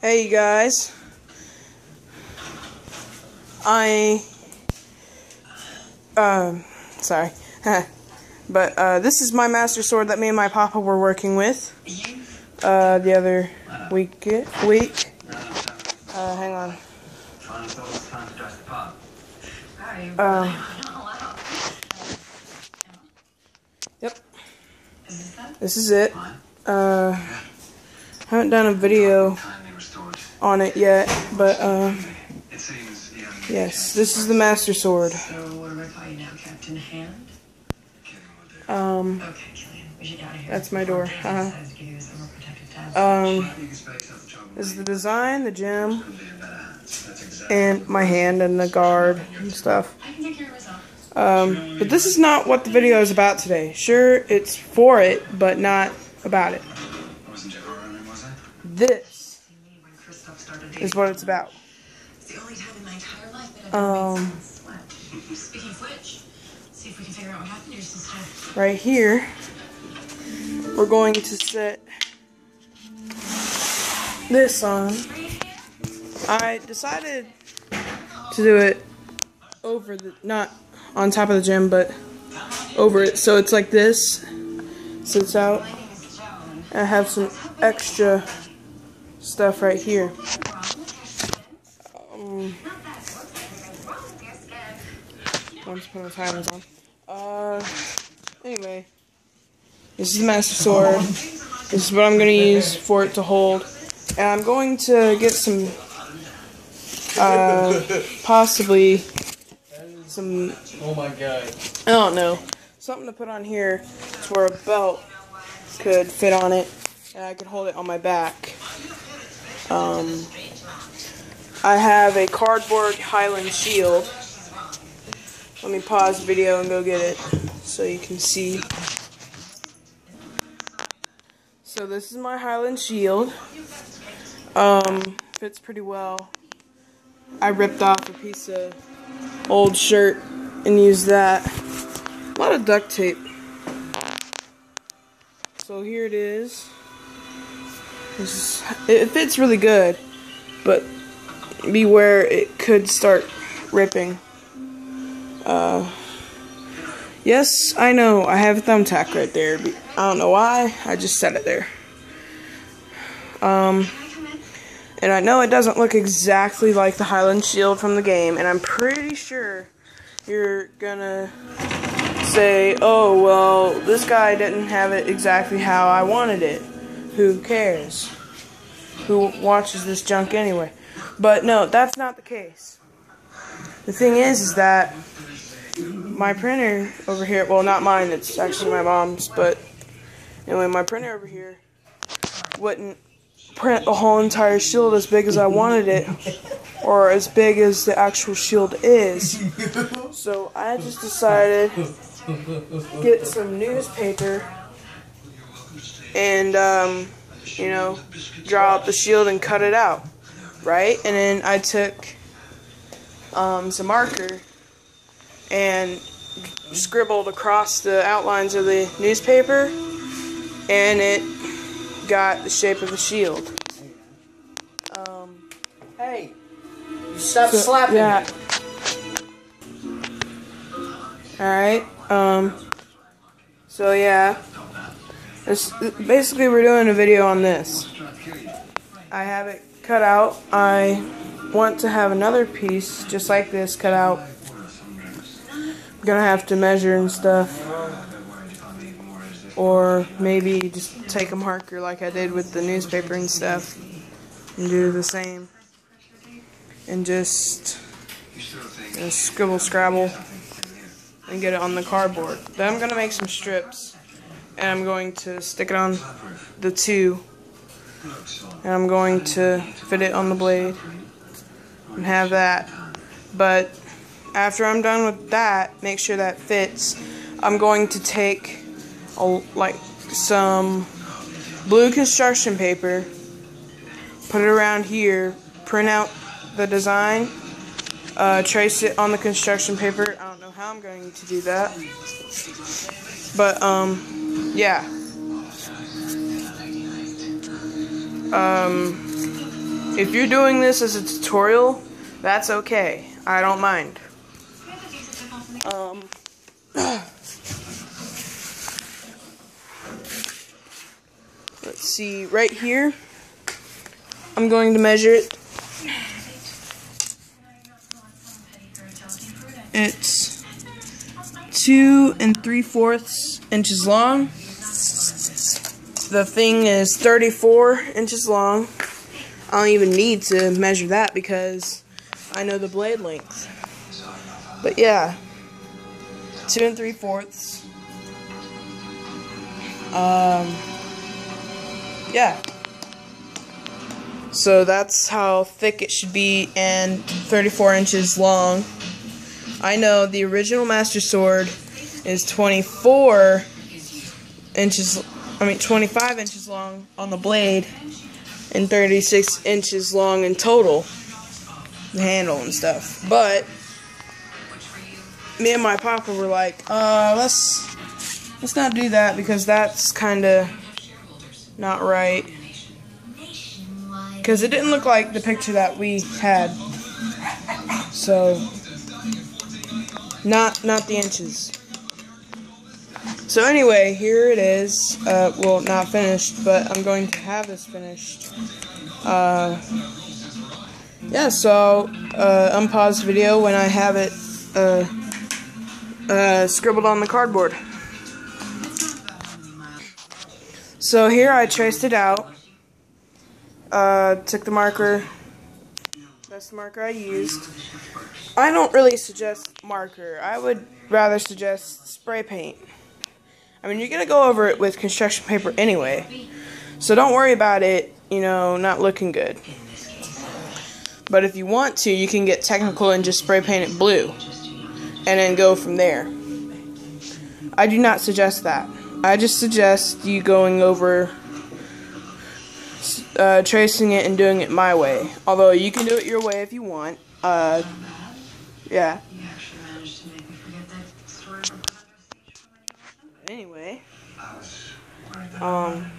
Hey you guys. I um sorry. but uh this is my master sword that me and my papa were working with uh the other week week. Uh hang on. Um Yep. This is it. Uh haven't done a video on it yet, but um, yes, this is the Master Sword. So what do I call you now, Captain Hand? Um, Okay, Killian, we should get out of here. That's my door. Jason decides to give you some more protective tabs. um, this is the design, the gem, and my hand and the guard and stuff. I can take care of myself. Um, but this is not what the video is about today. Sure, it's for it, but not about it. This is what it's about. It's the only time in my entire life that I've Um, made someone sweat. Speaking of which, see if we can figure out what happened to your sister. right here, we're going to set this on. I decided to do it over the, not on top of the gym, but over it. So it's like this, sits out. My name is Joan. I have some extra stuff right here. Um, once upon a time was on. Uh, anyway, this is the Master Sword. This is what I'm gonna use for it to hold, and I'm going to get some, uh, possibly some. Oh my god. I don't know, something to put on here to where a belt could fit on it, and I could hold it on my back. Um, I have a cardboard Hylian shield. Let me pause the video and go get it so you can see. So this is my Hylian shield. Um, fits pretty well. I ripped off a piece of old shirt and used that. A lot of duct tape. So here it is. It fits really good, but beware it could start ripping. Uh, yes, I know I have a thumbtack right there. I don't know why. I just set it there. Um, and I know it doesn't look exactly like the Hylian Shield from the game, and I'm pretty sure you're gonna say, oh, well, this guy didn't have it exactly how I wanted it. Who cares? Who watches this junk anyway? But no, that's not the case. The thing is, is that my printer over here, well, not mine, it's actually my mom's, but anyway, my printer over here wouldn't print a whole entire shield as big as I wanted it, or as big as the actual shield is. So I just decided get some newspaper and um, you know draw out the shield and cut it out, right? And then I took um, some marker and scribbled across the outlines of the newspaper, and it got the shape of a shield. Um, Hey, stop so- slapping yeah. Alright, um, so yeah, basically we're doing a video on this. I have it cut out, I want to have another piece just like this cut out. I'm gonna have to measure and stuff. Or maybe just take a marker like I did with the newspaper and stuff and do the same. And just uh, scribble scrabble and get it on the cardboard. Then I'm gonna make some strips and I'm going to stick it on the two and I'm going to fit it on the blade and have that. But after I'm done with that, make sure that fits. I'm going to take a, like some blue construction paper, put it around here, print out the design, uh, trace it on the construction paper. I don't know how I'm going to do that. But, um, yeah. Um, If you're doing this as a tutorial, that's okay. I don't mind. Um, let's see, right here, I'm going to measure it. It's two and three fourths inches long. The thing is 34 inches long. I don't even need to measure that because I know the blade length. But yeah, two and three fourths. Um, yeah. So that's how thick it should be and 34 inches long. I know the original Master Sword is 24 inches, I mean 25 inches long on the blade and 36 inches long in total, the handle and stuff. But me and my papa were like, uh, let's let's not do that because that's kind of not right. Because it didn't look like the picture that we had. So, not not the inches. So anyway, here it is. Uh, well, not finished, but I'm going to have this finished. Uh, yeah, so uh, unpause video when I have it uh, uh, scribbled on the cardboard. So here I traced it out. Uh, took the marker. That's the marker I used. I don't really suggest marker. I would rather suggest spray paint. I mean, you're going to go over it with construction paper anyway. So don't worry about it, you know, not looking good. But if you want to, you can get technical and just spray paint it blue. And then go from there. I do not suggest that. I just suggest you going over uh, tracing it and doing it my way. Although you can do it your way if you want. Uh, yeah. Anyway, um,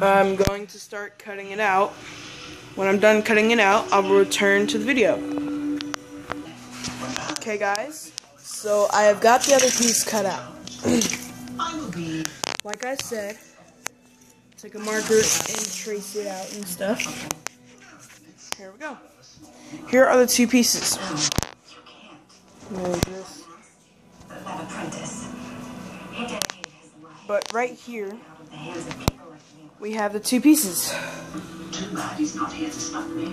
I'm going to start cutting it out. When I'm done cutting it out, I'll return to the video. Okay, guys. So I have got the other piece cut out. like I said, take a marker and trace it out and stuff. Here we go. Here are the two pieces. But right here, we have the two pieces. Too bad he's not here to stop me.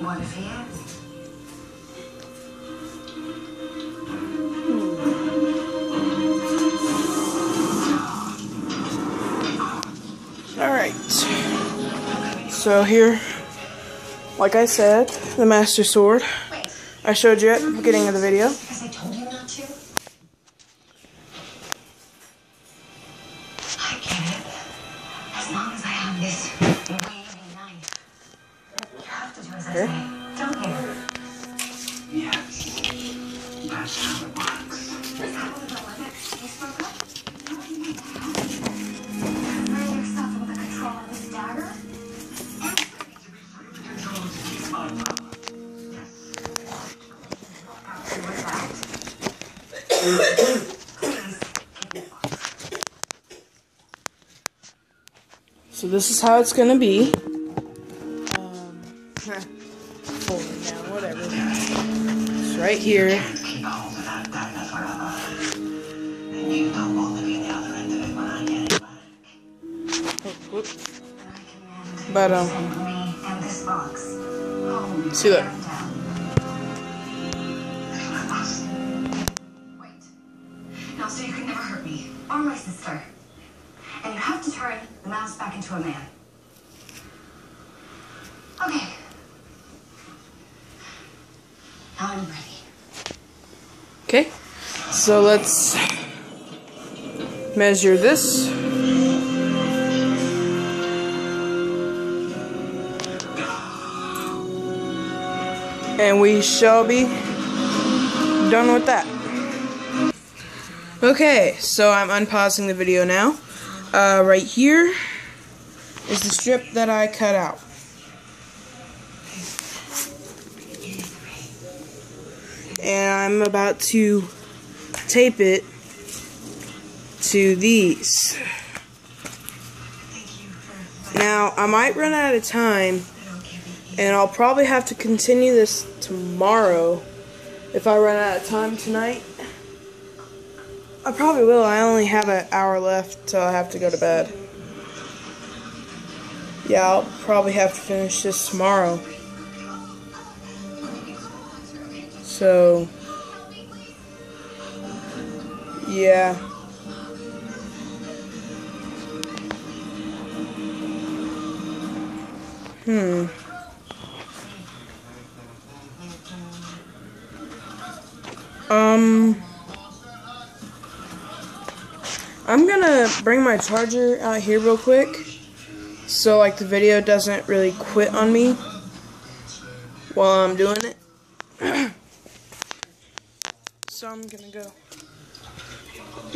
What if he is? Alright. So here, like I said, the Master Sword. I showed you at the beginning of the video. Because I told you not to? I get it. As long as I have this wavy knife. You have to do as I say, So this is how it's gonna be. Um, whatever. It's right here. Oh, But um. See that? so you never hurt me my sister. And you have to turn the mouse back into a man. Okay. Now I'm ready. okay. So let's measure this. And we shall be done with that. Okay, so I'm unpausing the video now. Uh, right here, is the strip that I cut out. And I'm about to tape it to these. Now, I might run out of time, and I'll probably have to continue this tomorrow if I run out of time tonight. I probably will. I only have an hour left till I have to go to bed. Yeah, I'll probably have to finish this tomorrow. So, yeah. Hmm. Um, I'm gonna bring my charger out here real quick, so like the video doesn't really quit on me while I'm doing it. so I'm gonna go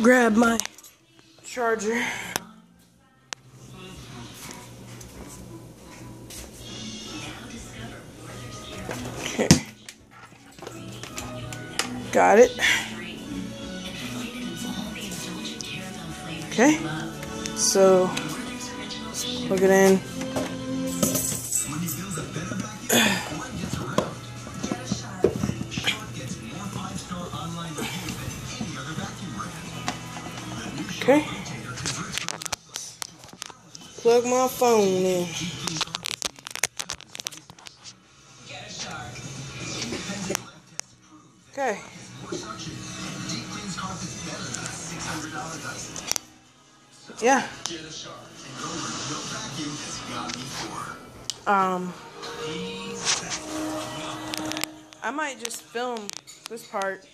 grab my charger. Okay. Got it. Okay. So, plug it in. Okay. Plug my phone in. Yeah. Um, I might just film this part,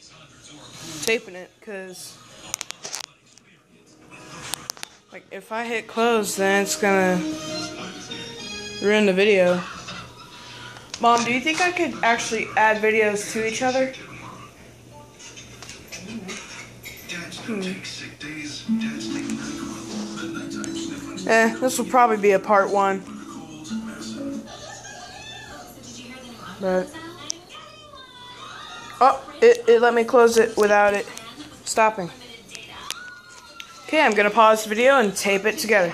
taping it, because, like, if I hit close, then it's gonna ruin the video. Mom, do you think I could actually add videos to each other? Hmm. Eh, this will probably be a part one. But oh, it it let me close it without it stopping. Okay, I'm gonna pause the video and tape it together.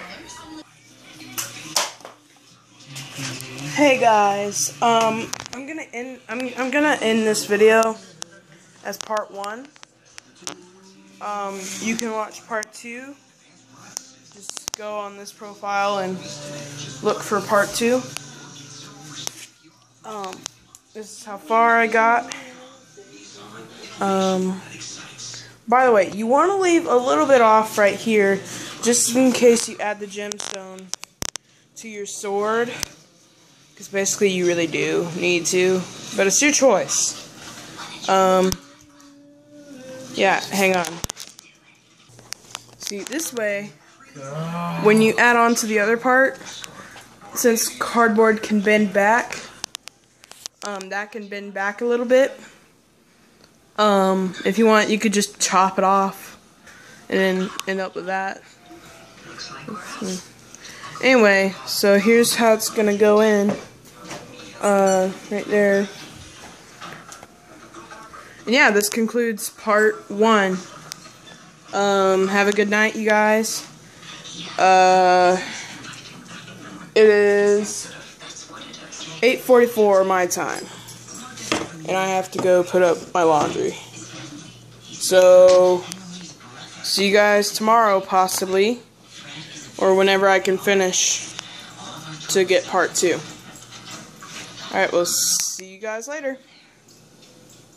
Hey guys, um, I'm gonna end. I'm I'm gonna end this video as part one. Um, you can watch part two. Go on this profile and look for part two. Um, this is how far I got. Um, by the way, you want to leave a little bit off right here, just in case you add the gemstone to your sword. Because basically you really do need to, but it's your choice. Um, yeah, hang on. See, this way, when you add on to the other part, since cardboard can bend back, um, that can bend back a little bit. Um, if you want, you could just chop it off and then end up with that. Anyway, so here's how it's gonna go in. Uh, right there. And yeah, this concludes part one. Um, have a good night, you guys. Uh, it is 8.44 my time. And I have to go put up my laundry. So, see you guys tomorrow, possibly. Or whenever I can finish to get part two. Alright, we'll see you guys later.